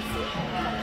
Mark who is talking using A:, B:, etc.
A: 子。